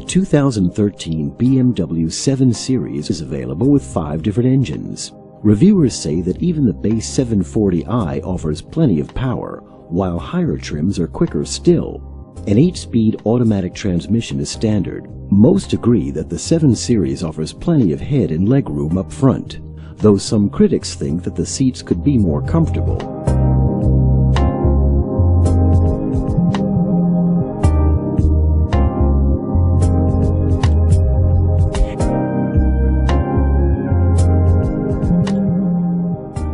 2013 BMW 7 Series is available with five different engines. Reviewers say that even the base 740i offers plenty of power, while higher trims are quicker still. An 8-speed automatic transmission is standard. Most agree that the 7 Series offers plenty of head and leg room up front, though some critics think that the seats could be more comfortable.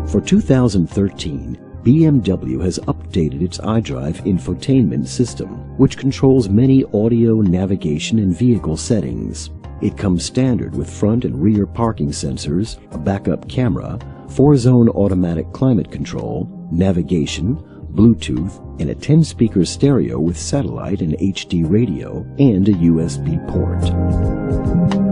For 2013, BMW has updated its iDrive infotainment system, which controls many audio, navigation, and vehicle settings. It comes standard with front and rear parking sensors, a backup camera, four-zone automatic climate control, navigation, Bluetooth, and a 10-speaker stereo with satellite and HD radio, and a USB port.